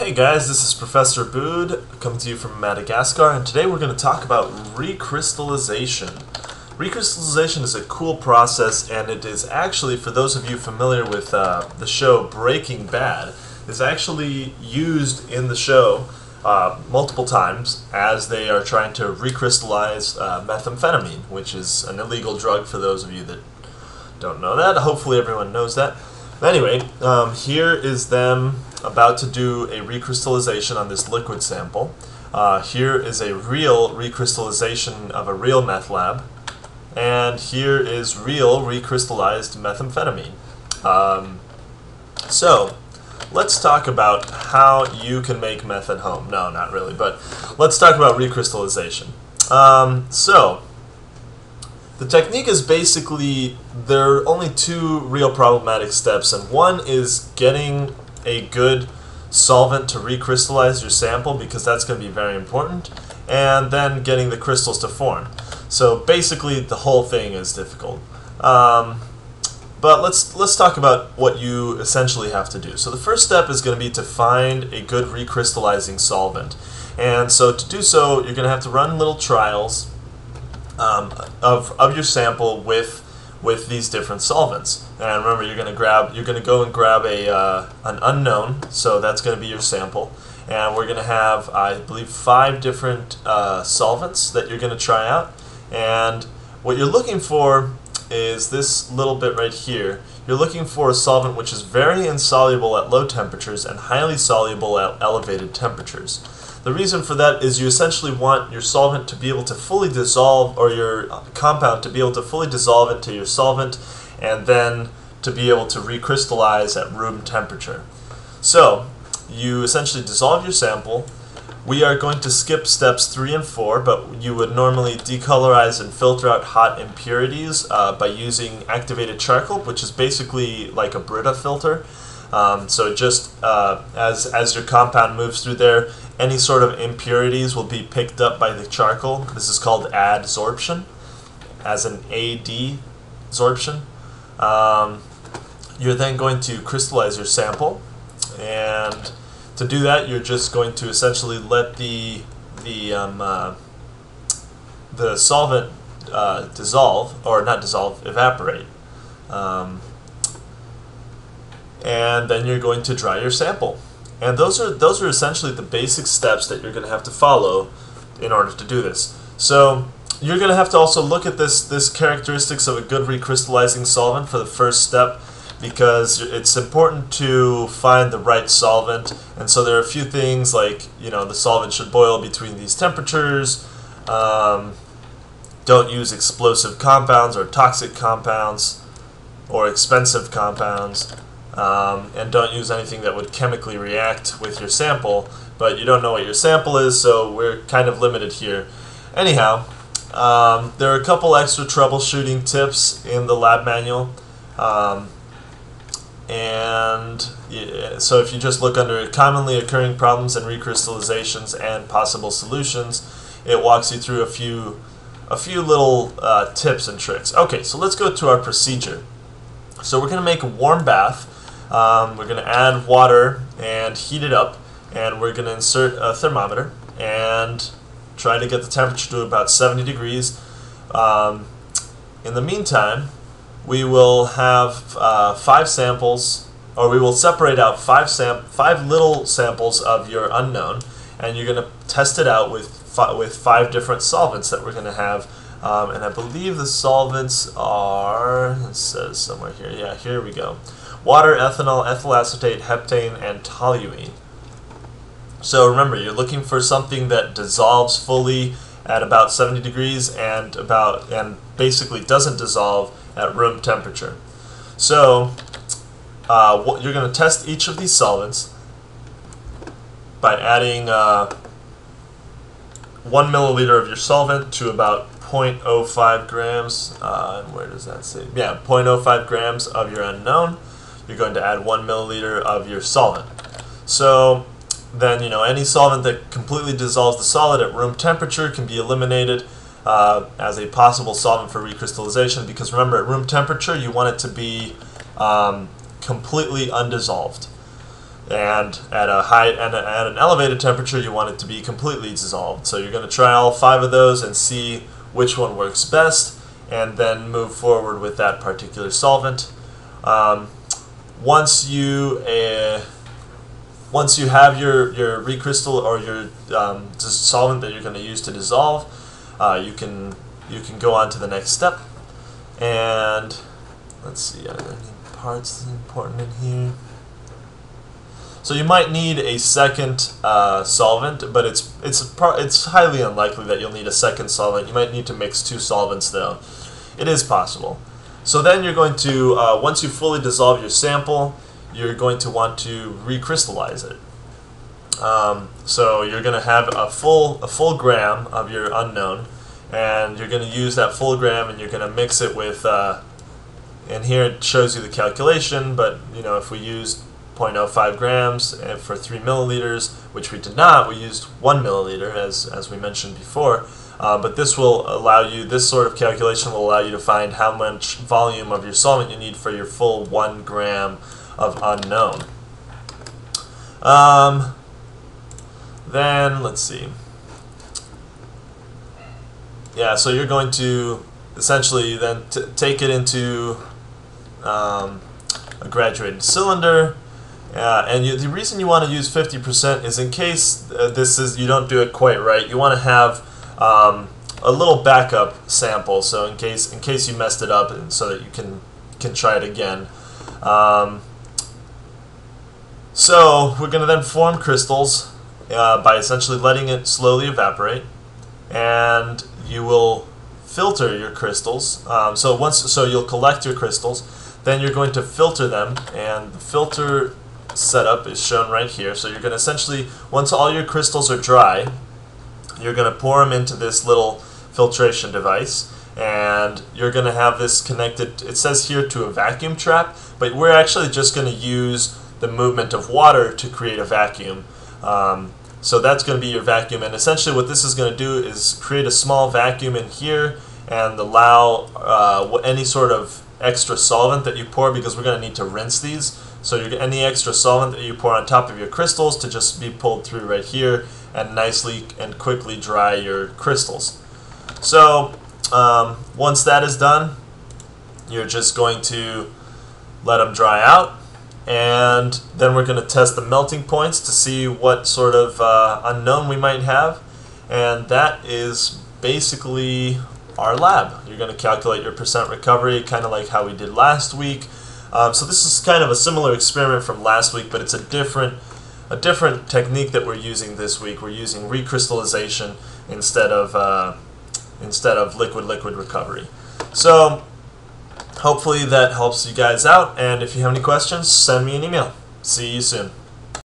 Hey guys, this is Professor Bood coming to you from Madagascar, and today we're going to talk about recrystallization. Recrystallization is a cool process, and it is actually, for those of you familiar with uh, the show Breaking Bad, is actually used in the show uh, multiple times as they are trying to recrystallize uh, methamphetamine, which is an illegal drug for those of you that don't know that. Hopefully everyone knows that. Anyway, um, here is them about to do a recrystallization on this liquid sample. Uh, here is a real recrystallization of a real meth lab. And here is real recrystallized methamphetamine. Um, so, let's talk about how you can make meth at home. No, not really, but let's talk about recrystallization. Um, so, the technique is basically there are only two real problematic steps, and one is getting a good solvent to recrystallize your sample because that's going to be very important, and then getting the crystals to form. So basically, the whole thing is difficult. Um, but let's let's talk about what you essentially have to do. So the first step is going to be to find a good recrystallizing solvent. And so to do so, you're going to have to run little trials um, of, of your sample with with these different solvents. And remember, you're going to grab you're going to go and grab a uh, an unknown, so that's going to be your sample. And we're going to have, I believe, five different uh, solvents that you're going to try out. And what you're looking for is this little bit right here. You're looking for a solvent which is very insoluble at low temperatures and highly soluble at elevated temperatures. The reason for that is you essentially want your solvent to be able to fully dissolve, or your compound to be able to fully dissolve into your solvent, and then to be able to recrystallize at room temperature. So, you essentially dissolve your sample. We are going to skip steps 3 and 4, but you would normally decolorize and filter out hot impurities uh, by using activated charcoal, which is basically like a Brita filter. Um, so just uh, as, as your compound moves through there, any sort of impurities will be picked up by the charcoal. This is called adsorption, as an AD absorption. Um, you're then going to crystallize your sample, and to do that, you're just going to essentially let the the um, uh, the solvent uh, dissolve, or not dissolve, evaporate. Um, and then you're going to dry your sample. And those are those are essentially the basic steps that you're going to have to follow in order to do this. So you're going to have to also look at this this characteristics of a good recrystallizing solvent for the first step because it's important to find the right solvent. And so there are a few things like you know the solvent should boil between these temperatures. Um, don't use explosive compounds or toxic compounds or expensive compounds um, and don't use anything that would chemically react with your sample, but you don't know what your sample is, so we're kind of limited here. Anyhow, um, there are a couple extra troubleshooting tips in the lab manual. Um, and yeah, so if you just look under commonly occurring problems and recrystallizations and possible solutions, it walks you through a few a few little uh, tips and tricks. Okay, so let's go to our procedure. So we're going to make a warm bath um, we're going to add water and heat it up, and we're going to insert a thermometer and try to get the temperature to about 70 degrees. Um, in the meantime, we will have uh, five samples, or we will separate out five sam five little samples of your unknown, and you're going to test it out with fi with five different solvents that we're going to have. Um, and I believe the solvents are, it says somewhere here, yeah, here we go water, ethanol, ethyl acetate, heptane, and toluene. So remember, you're looking for something that dissolves fully at about 70 degrees and about and basically doesn't dissolve at room temperature. So uh, what, you're going to test each of these solvents by adding uh, one milliliter of your solvent to about 0.05 grams. Uh, where does that say? Yeah, 0.05 grams of your unknown you're going to add one milliliter of your solvent. So then, you know, any solvent that completely dissolves the solid at room temperature can be eliminated uh, as a possible solvent for recrystallization because remember, at room temperature, you want it to be um, completely undissolved. and at a high and at an elevated temperature you want it to be completely dissolved so you're going to try all five of those and see which one works best and then move forward with that particular solvent um, once you uh, once you have your your recrystal or your um, solvent that you're going to use to dissolve uh, you can you can go on to the next step and let's see are there any parts important in here so you might need a second uh, solvent, but it's it's it's highly unlikely that you'll need a second solvent. You might need to mix two solvents though. It is possible. So then you're going to, uh, once you fully dissolve your sample, you're going to want to recrystallize it. Um, so you're going to have a full a full gram of your unknown, and you're going to use that full gram, and you're going to mix it with. Uh, and here it shows you the calculation, but you know if we used 0.05 grams for 3 milliliters, which we did not. We used 1 milliliter, as, as we mentioned before. Uh, but this will allow you, this sort of calculation will allow you to find how much volume of your solvent you need for your full 1 gram of unknown. Um, then, let's see. Yeah, so you're going to essentially then take it into um, a graduated cylinder, and you, the reason you want to use 50% is in case uh, this is you don't do it quite right. You want to have um, a little backup sample, so in case in case you messed it up, and so that you can can try it again. Um, so we're going to then form crystals uh, by essentially letting it slowly evaporate, and you will filter your crystals. Um, so once so you'll collect your crystals, then you're going to filter them, and the filter setup is shown right here. So you're going to essentially, once all your crystals are dry, you're going to pour them into this little filtration device and you're going to have this connected, it says here to a vacuum trap, but we're actually just going to use the movement of water to create a vacuum. Um, so that's going to be your vacuum and essentially what this is going to do is create a small vacuum in here and allow uh, any sort of extra solvent that you pour because we're going to need to rinse these so any extra solvent that you pour on top of your crystals to just be pulled through right here and nicely and quickly dry your crystals. So um, once that is done, you're just going to let them dry out and then we're going to test the melting points to see what sort of uh, unknown we might have and that is basically our lab. You're going to calculate your percent recovery kind of like how we did last week um, so this is kind of a similar experiment from last week, but it's a different a different technique that we're using this week. We're using recrystallization instead of uh, instead of liquid-liquid recovery. So hopefully that helps you guys out, and if you have any questions, send me an email. See you soon.